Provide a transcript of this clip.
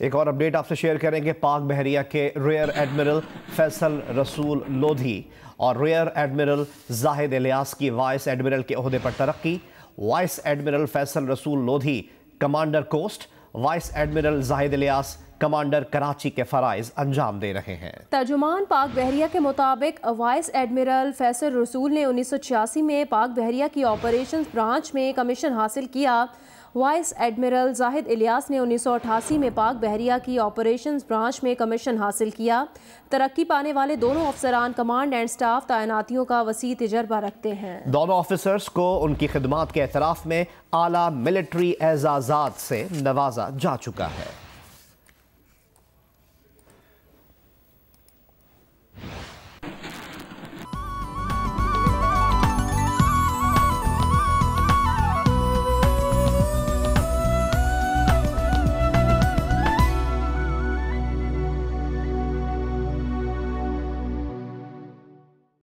एक और अपडेट आपसे शेयर करेंगे, पाक बहरिया के रेयर एडमिरल फैसल रसूल लोधी और रेयर एडमिरल जाहिद इलियास की वाइस एडमिरल के अहदे पर तरक्की। Vice admiral Faisal Rasool Lodhi commander coast vice admiral Zahid Ilyas commander Karachi के फ़राइज अंजाम दे रहे हैं। तर्जुमान पाक बहरिया के मुताबिक वाइस एडमिरल फैसल रसूल ने उन्नीस सौ छियासी में पाक बहरिया की ऑपरेशन ब्रांच में कमीशन हासिल किया। वाइस एडमिरल जाहिद इलियास ने उन्नीस सौ अठासी में पाक बहरिया की ऑपरेशन ब्रांच में कमीशन हासिल किया। तरक्की पाने वाले दोनों अफसरान कमांड एंड स्टाफ तैनातियों का वसी तजर्बा रखते हैं। दोनों ऑफिसर्स को उनकी खदमात के एतराफ़ में आला मिलिट्री एजाजात से नवाजा जा चुका है।